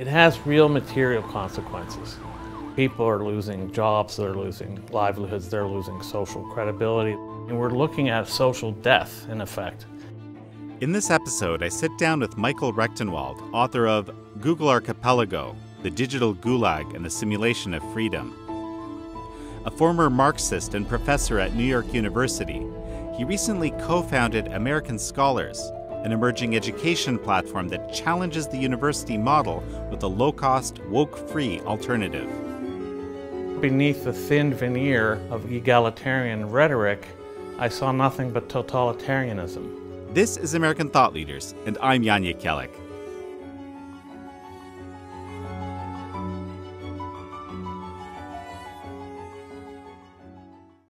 It has real material consequences. People are losing jobs, they're losing livelihoods, they're losing social credibility, and we're looking at social death in effect. In this episode, I sit down with Michael Rectenwald, author of Google Archipelago The Digital Gulag and the Simulation of Freedom. A former Marxist and professor at New York University, he recently co founded American Scholars, an emerging education platform that challenges the university model with a low cost, woke free alternative. Beneath the thin veneer of egalitarian rhetoric, I saw nothing but totalitarianism. This is American Thought Leaders, and I'm Jan Jekielek.